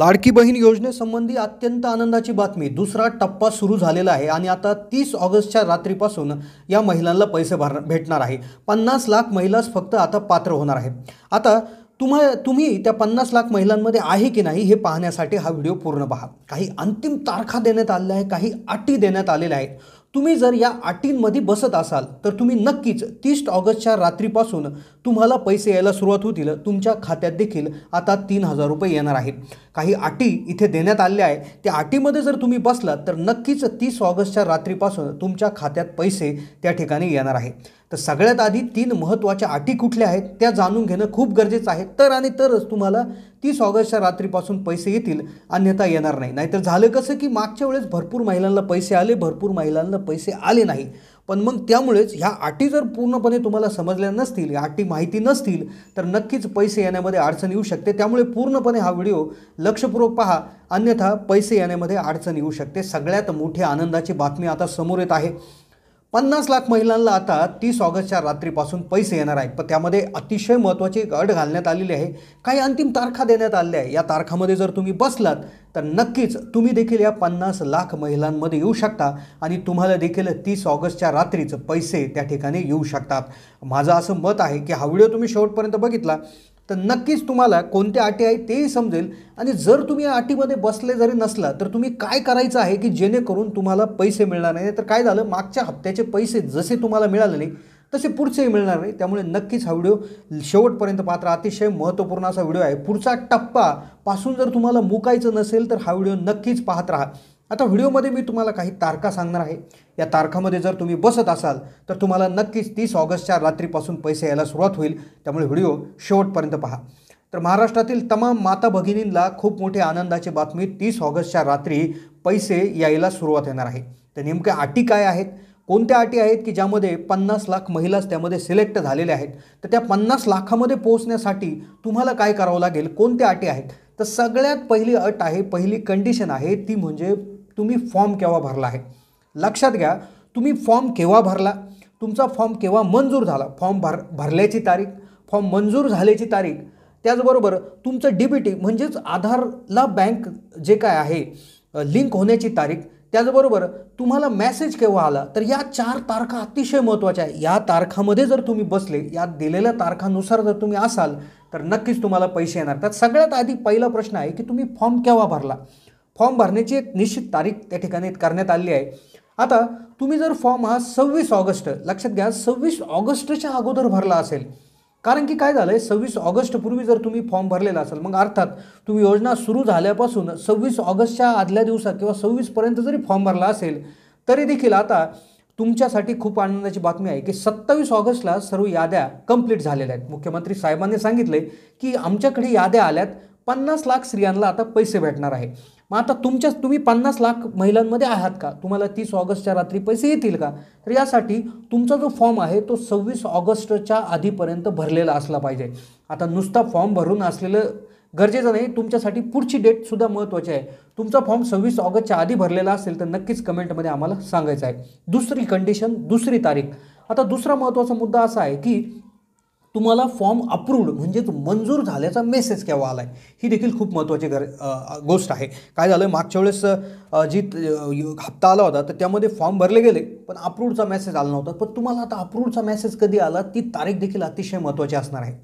लाडकी बहीण योजनेसंबंधी अत्यंत आनंदाची बातमी. दुसरा टप्पा सुरू झालेला आहे आणि आता तीस ऑगस्टच्या रात्रीपासून या महिलांना पैसे भर भेटणार आहे. पन्नास लाख महिलाच फक्त आता पात्र होणार आहे आता तुम्हा तुम्ही त्या पन्नास लाख महिलांमध्ये आहे की नाही हे पाहण्यासाठी हा व्हिडिओ पूर्ण पहा. काही अंतिम तारखा देण्यात आलेल्या आहे काही अटी देण्यात आलेल्या आहेत. तुम्ही जर या अटींमध्ये बसत असाल तर तुम्ही नक्कीच तीस ऑगस्टच्या रात्रीपासून तुम्हाला पैसे यायला सुरुवात होतील. तुमच्या खात्यात देखील आता तीन हजार रुपये येणार आहेत. काही अटी इथे देण्यात आल्या आहे त्या अटीमध्ये जर तुम्ही बसलात तर नक्कीच तीस ऑगस्टच्या रात्रीपासून तुमच्या खात्यात पैसे त्या ठिकाणी येणार आहे तर सगळ्यात आधी तीन महत्त्वाच्या अटी कुठल्या आहेत त्या जाणून घेणं खूप गरजेचं आहे. तर आणि तरच तुम्हाला तीस ऑगस्टच्या रात्रीपासून पैसे येतील अन्यथा येणार नाही. नाहीतर झालं कसं की मागच्या वेळेस भरपूर महिलांना पैसे आले भरपूर महिलांना पैसे आले नाही. पण मग त्यामुळेच ह्या अटी जर पूर्णपणे तुम्हाला समजल्या नसतील या अटी माहिती नसतील तर नक्कीच पैसे येण्यामध्ये अडचण येऊ शकते. त्यामुळे पूर्णपणे हा व्हिडिओ लक्षपूर्वक पहा. अन्यथा पैसे येण्यामध्ये अडचण येऊ शकते. सगळ्यात मोठी आनंदाची बातमी आता समोर येत आहे. पन्नास लाख महिलांना आता तीस ऑगस्टच्या रात्रीपासून पैसे येणार आहेत. पण त्यामध्ये अतिशय महत्त्वाची एक अट घालण्यात आलेली आहे. काही अंतिम तारखा देण्यात आल्या आहे या तारखामध्ये जर तुम्ही बसलात तर नक्कीच तुम्ही देखील या पन्नास लाख महिलांमध्ये येऊ शकता आणि तुम्हाला देखील तीस ऑगस्टच्या रात्रीच पैसे त्या ठिकाणी येऊ शकतात. माझं असं मत आहे की हा व्हिडिओ तुम्ही शेवटपर्यंत बघितला तर नक्कीच तुम्हाला कोणत्या अटी आहेत तेही समजेल. आणि जर तुम्ही या अटीमध्ये बसले जरी नसला तर तुम्ही काय करायचं आहे की जेणेकरून तुम्हाला पैसे मिळणार नाही? तर काय झालं? मागच्या हप्त्याचे पैसे जसे तुम्हाला मिळाले नाही तसे पुढचेही मिळणार नाही. त्यामुळे नक्कीच हा व्हिडिओ शेवटपर्यंत पात्र अतिशय महत्त्वपूर्ण असा व्हिडिओ आहे. पुढचा टप्पा पासून जर तुम्हाला मुकायचं नसेल तर हा व्हिडिओ नक्कीच पाहत राहा. आता व्हिडिओमध्ये मी तुम्हाला काही तारखा सांगणार आहे. या तारखामध्ये जर तुम्ही बसत असाल तर तुम्हाला नक्कीच तीस ऑगस्टच्या रात्रीपासून पैसे यायला सुरुवात होईल. त्यामुळे व्हिडिओ शेवटपर्यंत पहा. तर महाराष्ट्रातील तमाम माता भगिनींना खूप मोठी आनंदाची बातमी तीस ऑगस्टच्या रात्री पैसे यायला सुरुवात येणार आहे. तर नेमक्या अटी काय आहेत? कोणत्या अटी आहेत की ज्यामध्ये पन्नास लाख महिलाच त्यामध्ये सिलेक्ट झालेल्या आहेत? तर त्या पन्नास लाखामध्ये पोहोचण्यासाठी तुम्हाला काय करावं लागेल? कोणत्या अटी आहेत? तर सगळ्यात पहिली अट आहे पहिली कंडिशन आहे ती म्हणजे तुम्ही फॉर्म केव्हा भरला आहे? लक्षात घ्या तुम्ही फॉर्म केव्हा भरला? तुमचा फॉर्म केव्हा मंजूर झाला? फॉर्म भर भरल्याची तारीख फॉर्म मंजूर झाल्याची तारीख. त्याचबरोबर तुमचं डी बी टी म्हणजेच आधारला बँक जे काय आहे लिंक होण्याची तारीख त्याचबरोबर तुम्हाला मॅसेज केव्हा आला? तर या चार तारखा अतिशय महत्त्वाच्या आहे. या तारखामध्ये जर तुम्ही बसले या दिलेल्या तारखानुसार जर तुम्ही असाल तर नक्कीच तुम्हाला पैसे येणार. तर सगळ्यात आधी पहिला प्रश्न आहे की तुम्ही फॉर्म केव्हा भरला? फॉर्म भरण्याची एक निश्चित तारीख त्या ठिकाणी करण्यात आली आहे. आता तुम्ही जर फॉर्म हा सव्वीस ऑगस्ट लक्षात घ्या सव्वीस ऑगस्टच्या अगोदर भरला असेल कारण की काय झालं आहे सव्वीस ऑगस्टपूर्वी जर तुम्ही फॉर्म भरलेला असेल मग अर्थात तुम्ही योजना सुरू झाल्यापासून सव्वीस ऑगस्टच्या आदल्या दिवसात किंवा सव्वीसपर्यंत जरी फॉर्म भरला असेल तरी देखील आता तुमच्यासाठी खूप आनंदाची बातमी आहे की सत्तावीस ऑगस्टला सर्व याद्या कंप्लीट झालेल्या आहेत. मुख्यमंत्री साहेबांनी सांगितले की आमच्याकडे याद्या आल्यात पन्नास लाख स्त्रियांना आता पैसे भेटणार आहे. मग आता तुमच्या तुम्ही पन्नास लाख महिलांमध्ये आहात का? तुम्हाला तीस ऑगस्टच्या रात्री पैसे येतील का? तर यासाठी तुमचा जो फॉर्म आहे तो सव्वीस ऑगस्टच्या आधीपर्यंत भरलेला असला पाहिजे. आता नुसता फॉर्म भरून असलेलं गरजेचं नाही तुमच्यासाठी पुढची डेटसुद्धा महत्त्वाची आहे. तुमचा फॉर्म सव्वीस ऑगस्टच्या आधी भरलेला असेल तर नक्कीच कमेंटमध्ये आम्हाला सांगायचं आहे. दुसरी कंडिशन दुसरी तारीख. आता दुसरा महत्त्वाचा मुद्दा असा आहे की तुम्हाला फॉर्म अप्रूव्ड म्हणजेच मंजूर झाल्याचा मेसेज केव्हा आला आहे ही देखील खूप महत्त्वाची गर गोष्ट आहे. काय झालं मागच्या वेळेस जी हप्ता आला होता तर त्यामध्ये फॉर्म भरले गेले पण अप्रूव्डचा मेसेज आला नव्हता. पण तुम्हाला आता अप्रूव्डचा मेसेज कधी आला? ती तारीख देखील अतिशय महत्त्वाची असणार आहे.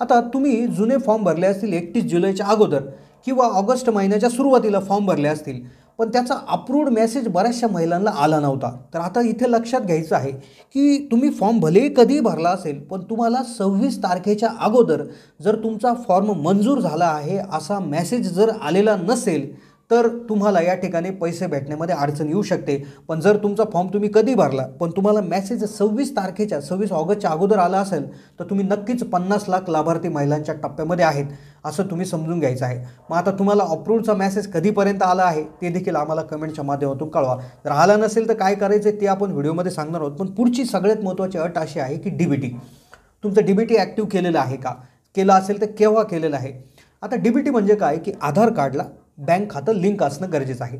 आता तुम्ही जुने फॉर्म भरले असतील एकतीस जुलैच्या अगोदर किंवा ऑगस्ट महिन्याच्या सुरुवातीला फॉर्म भरले असतील पण त्याचा अप्रूव्ड मेसेज बऱ्याचशा महिलांना आला नव्हता. तर आता इथे लक्षात घ्यायचं आहे की तुम्ही फॉर्म भलेही कधी भरला असेल पण तुम्हाला सव्वीस तारखेच्या अगोदर जर तुमचा फॉर्म मंजूर झाला आहे असा मेसेज जर आलेला नसेल तर तुम्हाला या ठिकाणी पैसे भेटण्यामध्ये अडचण येऊ शकते. पण जर तुमचा फॉर्म तुम्ही कधी भरला पण तुम्हाला मेसेज सव्वीस तारखेच्या सव्वीस ऑगस्टच्या अगोदर आला असेल तर तुम्ही नक्कीच पन्नास लाख लाभार्थी महिलांच्या टप्प्यामध्ये आहेत असं तुम्ही समजून घ्यायचं आहे. मग आता तुम्हाला अप्रूव्हचा मेसेज कधीपर्यंत आला आहे ते देखील आम्हाला कमेंटच्या माध्यमातून कळवा. जर आला नसेल तर काय करायचं ते आपण व्हिडिओमध्ये सांगणार आहोत पण पुढची सगळ्यात महत्त्वाची अट अशी आहे की डी बी टी तुमचं डी बी टी ॲक्टिव्ह केलेलं आहे का? केलं असेल तर केव्हा केलेलं आहे? आता डी बी टी म्हणजे काय? की आधार कार्डला बँक खातं लिंक असणं गरजेचं आहे.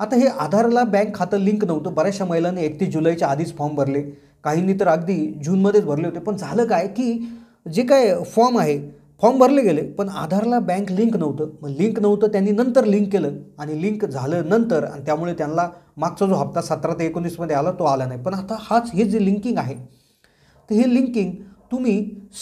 आता हे आधारला बँक खातं लिंक नव्हतं. बऱ्याचशा महिलांनी एकतीस जुलैच्या आधीच फॉर्म भरले. काहींनी तर अगदी जूनमध्येच भरले होते. पण झालं काय की जे काय फॉर्म आहे फॉर्म भरले गेले पण आधारला बँक लिंक नव्हतं. मग लिंक नव्हतं त्यांनी नंतर लिंक केलं आणि लिंक झालं नंतर आणि त्यामुळे त्यांना मागचा जो हप्ता सतरा ते एकोणीसमध्ये आला तो आला नाही. पण आता हाच हे जे लिंकिंग आहे तर हे लिंकिंग तुम्ही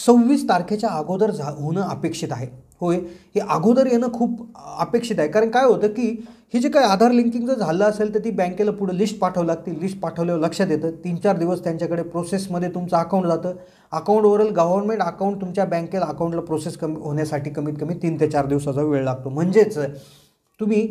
सव्वीस तारखेच्या अगोदर झा होणं अपेक्षित आहे. होय हे अगोदर येणं खूप अपेक्षित आहे. कारण काय होतं की हे जे काय आधार लिंकिंग जर झालं असेल तर ती बँकेला पुढे लिस्ट पाठवावी लागते लिस्ट पाठवल्यावर लक्षात येतं. तीन चार दिवस त्यांच्याकडे प्रोसेसमध्ये तुमचं अकाउंट जातं. अकाउंटवरील गव्हर्नमेंट अकाउंट तुमच्या बँकेला अकाउंटला प्रोसेस कमी होण्यासाठी कमीत कमी तीन ते चार दिवसाचा वेळ लागतो. म्हणजेच तुम्ही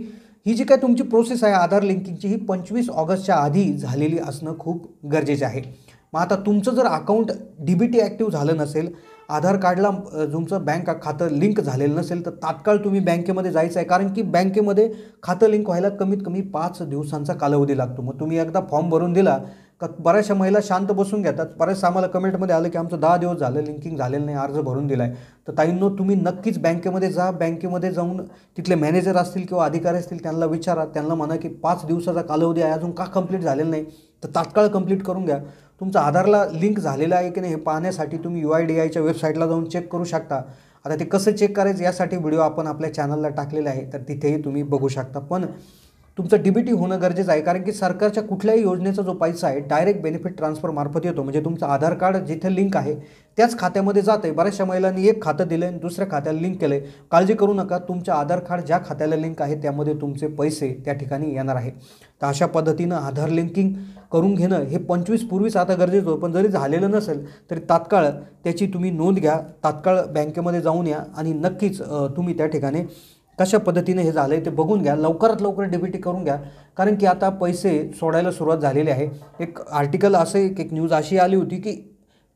ही जी काय तुमची प्रोसेस आहे आधार लिंकिंगची ही पंचवीस ऑगस्टच्या आधी झालेली असणं खूप गरजेचे आहे. मग आता तुमचं जर account D B T active झालं नसेल आधार कार्डला तुमचं बँक खातं लिंक झालेलं नसेल तर तात्काळ तुम्ही बँकेमध्ये जायचं आहे कारण की बँकेमध्ये खातं लिंक व्हायला कमीत कमी पाच दिवसांचा कालावधी लागतो. मग तुम्ही एकदा फॉर्म भरून दिला का बऱ्याचशा महिला शांत बसून घेतात. बऱ्याच आम्हाला कमेंटमध्ये आलं की आमचं दहा दिवस झालं लिंकिंग झालेलं नाही अर्ज भरून दिला आहे तर ताईंनो तुम्ही नक्कीच बँकेमध्ये जा. बँकेमध्ये जाऊन तिथले मॅनेजर असतील किंवा अधिकारी असतील त्यांना विचारा. त्यांना म्हणा की पाच दिवसाचा कालावधी आहे अजून का कंप्लीट झालेलं नाही? तर तात्काळ कंप्लीट करून घ्या. तुमचा आधारला लिंक झालेलं आहे की नाही हे पाहण्यासाठी तुम्ही यू आय डी आयच्या वेबसाईटला जाऊन चेक करू शकता. आता ते कसं चेक करायचं यासाठी व्हिडिओ आपण आपल्या चॅनलला टाकलेला आहे तर तिथेही तुम्ही बघू शकता. पण तुमचं डी बी टी होणं गरजेचं आहे. कारण की सरकारच्या कुठल्याही योजनेचा जो पैसा आहे डायरेक्ट बेनिफिट ट्रान्सफर मार्फत येतो. म्हणजे तुमचं आधार कार्ड जिथे लिंक आहे त्याच खात्यामध्ये जात आहे बऱ्याचशा महिलांनी एक खातं दिलं आहे आणि दुसऱ्या खात्याला लिंक केलं आहे काळजी करू नका. तुमच्या आधार कार्ड ज्या खात्याला लिंक आहे त्यामध्ये तुमचे पैसे त्या ठिकाणी येणार आहे. तर अशा पद्धतीनं आधार लिंकिंग करून घेणं हे पंचवीस पूर्वीच आता गरजेचं होतं. पण जरी झालेलं नसेल तरी तात्काळ त्याची तुम्ही नोंद घ्या. तात्काळ बँकेमध्ये जाऊन या आणि नक्कीच तुम्ही त्या ठिकाणी कशा पद्धतीने हे झालं आहे ते बघून घ्या. लवकरात लवकर डेबिटी करून घ्या. कारण की आता पैसे सोडायला सुरुवात झालेली आहे. एक आर्टिकल असं एक एक न्यूज अशी आली होती की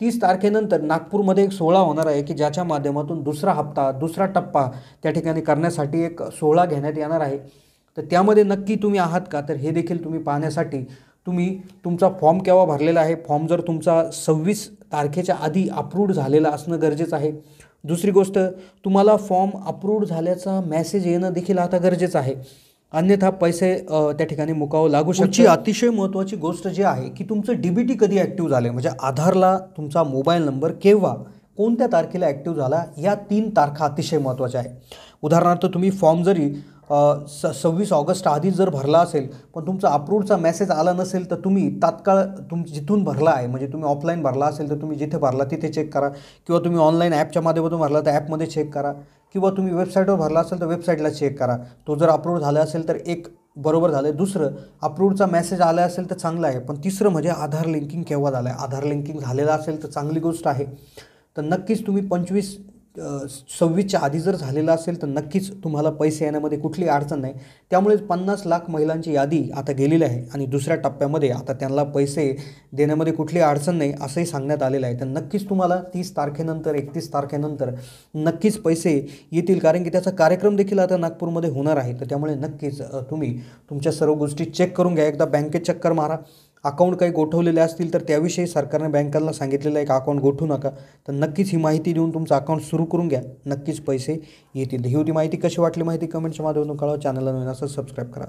तीस तारखेनंतर नागपूरमध्ये एक सोहळा होणार आहे की ज्याच्या माध्यमातून दुसरा हप्ता दुसरा टप्पा त्या ठिकाणी करण्यासाठी एक सोहळा घेण्यात येणार आहे. तर त्यामध्ये नक्की तुम्ही आहात का? तर हे देखील तुम्ही पाहण्यासाठी तुम्ही तुमचा फॉर्म केव्हा भरलेला आहे? फॉर्म जर तुमचा सव्वीस तारखेच्या आधी अप्रूव्ड झालेला असणं गरजेचं आहे. दुसरी गोष्ट तुम्हाला फॉर्म अप्रूव्ड झाल्याचा मेसेज येणं देखील आता गरजेचं आहे. अन्यथा पैसे त्या ठिकाणी मुकावं लागू शकते. अतिशय महत्त्वाची गोष्ट जी आहे की तुमचं डी बी टी कधी ॲक्टिव्ह झालं म्हणजे आधारला तुमचा मोबाईल नंबर केव्हा कोणत्या तारखेला ॲक्टिव्ह झाला या तीन तारखा अतिशय महत्त्वाच्या आहे. उदाहरणार्थ तुम्ही फॉर्म जरी स सव्वीस ऑगस्ट आधी जर भरला असेल पण तुमचा अप्रूव्हचा मेसेज आला नसेल तर तुम्ही तात्काळ तुम जिथून भरला आहे म्हणजे तुम्ही ऑफलाईन भरला असेल तर तुम्ही जिथे भरला तिथे चेक करा. किंवा तुम्ही ऑनलाईन ॲपच्या माध्यमातून भरला तर ॲपमध्ये चेक करा. किंवा तुम्ही वेबसाईटवर भरला असेल तर वेबसाईटला चेक करा. तो जर अप्रूव्ह झाला असेल तर एक बरोबर झालं आहे दुसरं अप्रूव्हचा मेसेज आला असेल तर चांगलं आहे. पण तिसरं म्हणजे आधार लिंकिंग केव्हा झालं आहे आधार लिंकिंग झालेलं असेल तर चांगली गोष्ट आहे. तर नक्कीच तुम्ही पंचवीस सव्वीसच्या आधी जर झालेला असेल तर नक्कीच तुम्हाला पैसे येण्यामध्ये कुठली अडचण नाही. त्यामुळे पन्नास लाख महिलांची यादी आता गेलेली आहे आणि दुसऱ्या टप्प्यामध्ये आता त्यांना पैसे देण्यामध्ये कुठली अडचण नाही असंही सांगण्यात आलेलं आहे. तर नक्कीच तुम्हाला तीस तारखेनंतर एकतीस तारखेनंतर नक्कीच पैसे येतील कारण की त्याचा कार्यक्रम देखील आता नागपूरमध्ये होणार आहे. तर त्यामुळे नक्कीच तुम्ही तुमच्या सर्व गोष्टी चेक करून घ्या. एकदा बँकेत चक्कर मारा. अकाउंट काही गोठवलेले असतील तर त्याविषयी सरकारने बँकांना सांगितलेलं आहे का अकाउंट गोठवू नका. तर नक्कीच ही माहिती देऊन तुमचं अकाउंट सुरू करून घ्या. नक्कीच पैसे येतील. ही होती माहिती. कशी वाटली माहिती कमेंटच्या माध्यमातून कळवा. चॅनलला नवीन असं सबस्क्राईब करा.